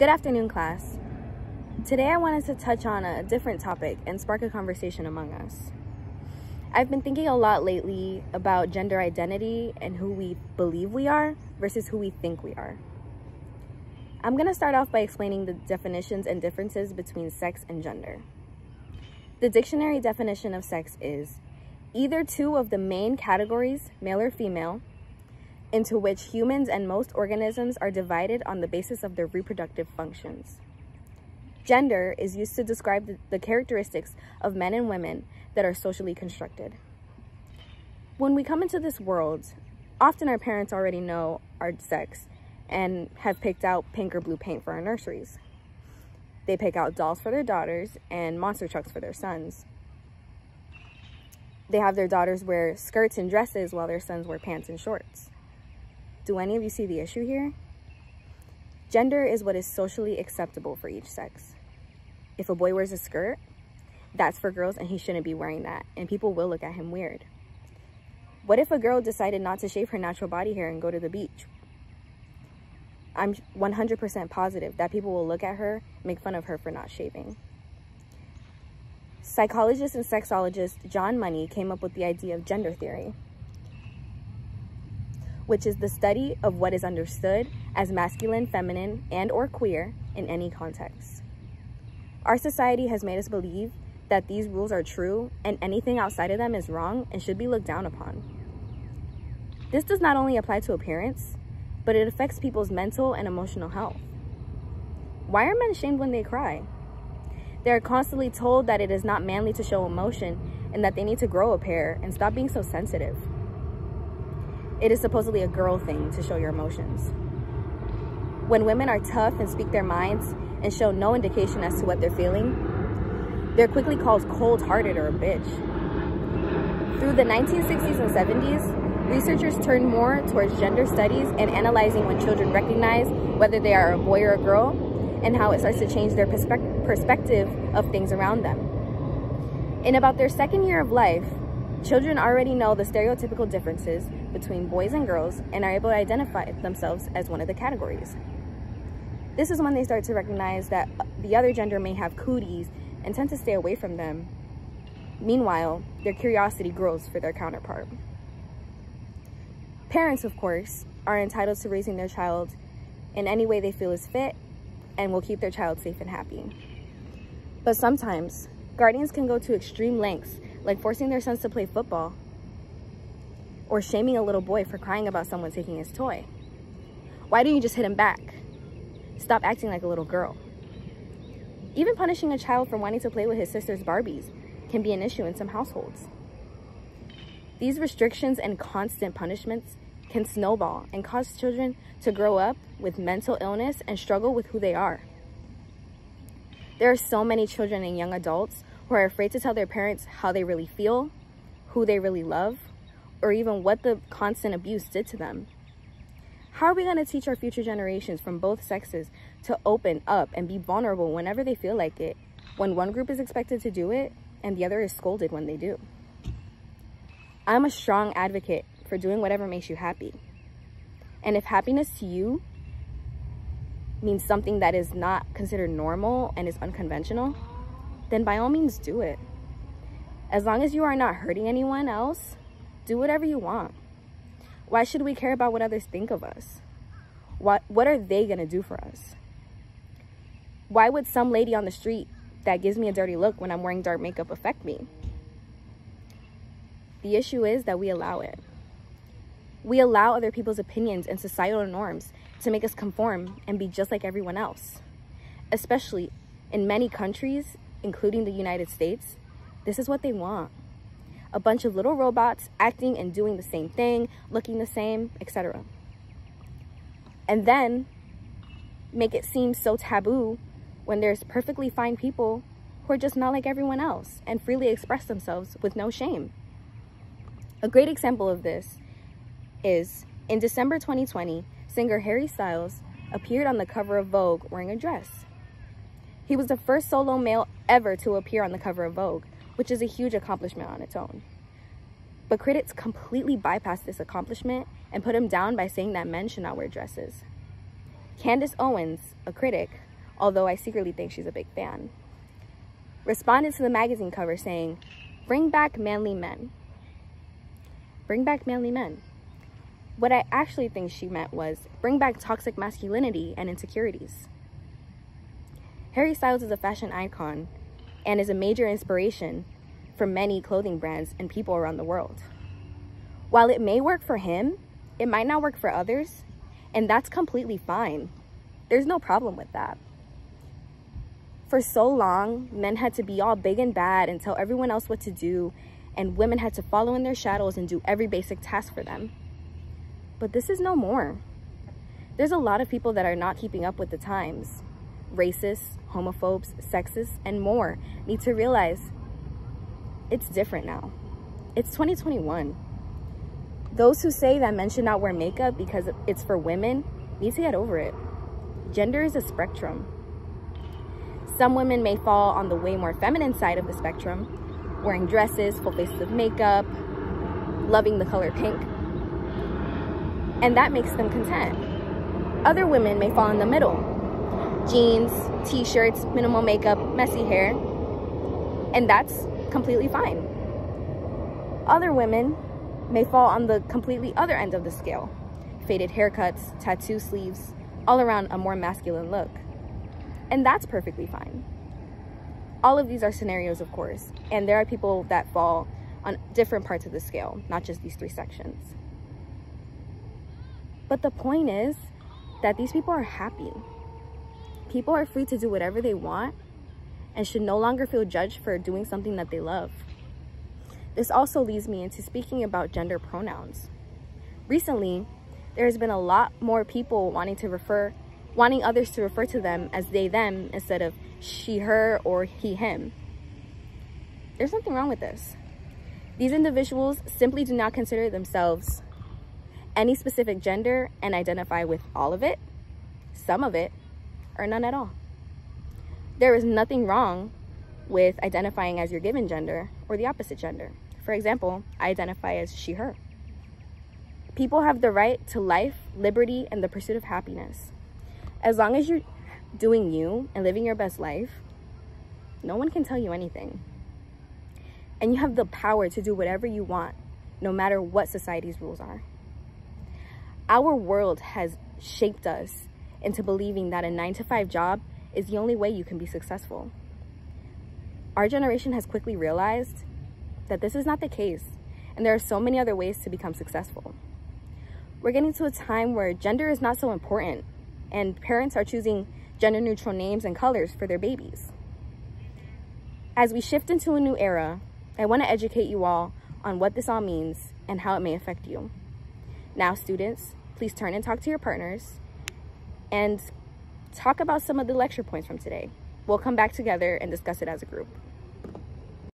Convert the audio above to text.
Good afternoon, class. Today I wanted to touch on a different topic and spark a conversation among us. I've been thinking a lot lately about gender identity and who we believe we are versus who we think we are. I'm going to start off by explaining the definitions and differences between sex and gender. The dictionary definition of sex is either two of the main categories, male or female, into which humans and most organisms are divided on the basis of their reproductive functions. Gender is used to describe the characteristics of men and women that are socially constructed. When we come into this world, often our parents already know our sex and have picked out pink or blue paint for our nurseries. They pick out dolls for their daughters and monster trucks for their sons. They have their daughters wear skirts and dresses while their sons wear pants and shorts. Do any of you see the issue here? Gender is what is socially acceptable for each sex. If a boy wears a skirt, that's for girls and he shouldn't be wearing that, and people will look at him weird. What if a girl decided not to shave her natural body hair and go to the beach? I'm 100% positive that people will look at her, make fun of her for not shaving. Psychologist and sexologist John Money came up with the idea of gender theory, which is the study of what is understood as masculine, feminine, and or queer in any context. Our society has made us believe that these rules are true and anything outside of them is wrong and should be looked down upon. This does not only apply to appearance, but it affects people's mental and emotional health. Why are men shamed when they cry? They are constantly told that it is not manly to show emotion and that they need to grow a pair and stop being so sensitive. It is supposedly a girl thing to show your emotions. When women are tough and speak their minds and show no indication as to what they're feeling, they're quickly called cold-hearted or a bitch. Through the 1960s and 70s, researchers turned more towards gender studies and analyzing when children recognize whether they are a boy or a girl and how it starts to change their perspe perspective of things around them. In about their second year of life, children already know the stereotypical differences between boys and girls and are able to identify themselves as one of the categories. This is when they start to recognize that the other gender may have cooties and tend to stay away from them. Meanwhile, their curiosity grows for their counterpart. Parents, of course, are entitled to raising their child in any way they feel is fit and will keep their child safe and happy. But sometimes, guardians can go to extreme lengths, like forcing their sons to play football or shaming a little boy for crying about someone taking his toy. Why don't you just hit him back? Stop acting like a little girl. Even punishing a child for wanting to play with his sister's Barbies can be an issue in some households. These restrictions and constant punishments can snowball and cause children to grow up with mental illness and struggle with who they are. There are so many children and young adults who are afraid to tell their parents how they really feel, who they really love, or even what the constant abuse did to them. How are we going to teach our future generations from both sexes to open up and be vulnerable whenever they feel like it, when one group is expected to do it and the other is scolded when they do? I'm a strong advocate for doing whatever makes you happy. And if happiness to you means something that is not considered normal and is unconventional, then by all means do it. As long as you are not hurting anyone else, do whatever you want. Why should we care about what others think of us? What, what are they gonna do for us? Why would some lady on the street that gives me a dirty look when I'm wearing dark makeup affect me? The issue is that we allow it. We allow other people's opinions and societal norms to make us conform and be just like everyone else. Especially in many countries, including the United States, this is what they want. A bunch of little robots acting and doing the same thing, looking the same, etc. And then make it seem so taboo when there's perfectly fine people who are just not like everyone else and freely express themselves with no shame. A great example of this is in December 2020, singer Harry Styles appeared on the cover of Vogue wearing a dress. He was the first solo male ever to appear on the cover of Vogue, which is a huge accomplishment on its own. But critics completely bypass this accomplishment and put him down by saying that men should not wear dresses. Candace Owens, a critic, although I secretly think she's a big fan, responded to the magazine cover saying, Bring back manly men. Bring back manly men. What I actually think she meant was bring back toxic masculinity and insecurities. Harry Styles is a fashion icon and is a major inspiration for many clothing brands and people around the world. While it may work for him, it might not work for others, and that's completely fine. There's no problem with that. For so long, men had to be all big and bad and tell everyone else what to do, and women had to follow in their shadows and do every basic task for them. But this is no more. There's a lot of people that are not keeping up with the times. Racists, homophobes, sexists, and more need to realize it's different now. It's 2021. Those who say that men should not wear makeup because it's for women need to get over it. Gender is a spectrum. Some women may fall on the way more feminine side of the spectrum, wearing dresses, full faces of makeup, loving the color pink, and that makes them content. Other women may fall in the middle, jeans, t-shirts, minimal makeup, messy hair, and that's completely fine. Other women may fall on the completely other end of the scale, faded haircuts, tattoo sleeves, all around a more masculine look. And that's perfectly fine. All of these are scenarios, of course, and there are people that fall on different parts of the scale, not just these three sections. But the point is that these people are happy. People are free to do whatever they want and should no longer feel judged for doing something that they love. This also leads me into speaking about gender pronouns. Recently, there has been a lot more people wanting to refer wanting others to refer to them as they them instead of she her or he him. There's nothing wrong with this. These individuals simply do not consider themselves any specific gender and identify with all of it, some of it, or none at all. There is nothing wrong with identifying as your given gender or the opposite gender. For example, I identify as she, her. People have the right to life, liberty, and the pursuit of happiness. As long as you're doing you and living your best life, no one can tell you anything. And you have the power to do whatever you want, no matter what society's rules are. Our world has shaped us into believing that a nine to five job is the only way you can be successful. Our generation has quickly realized that this is not the case, and there are so many other ways to become successful. We're getting to a time where gender is not so important, and parents are choosing gender neutral names and colors for their babies. As we shift into a new era, I want to educate you all on what this all means and how it may affect you. Now, students, please turn and talk to your partners and talk about some of the lecture points from today. We'll come back together and discuss it as a group.